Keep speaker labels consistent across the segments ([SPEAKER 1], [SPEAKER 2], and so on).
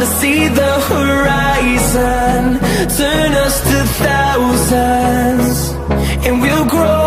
[SPEAKER 1] to see the horizon. Turn us to thousands And we'll grow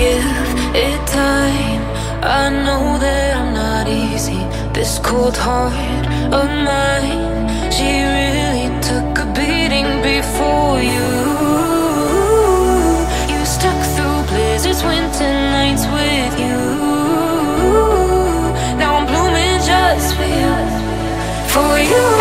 [SPEAKER 1] give it time.
[SPEAKER 2] I
[SPEAKER 1] know that I'm not easy. This cold heart of mine She really took a beating before you. You stuck through blizzards, winter nights with you. Now I'm blooming just for you. For you.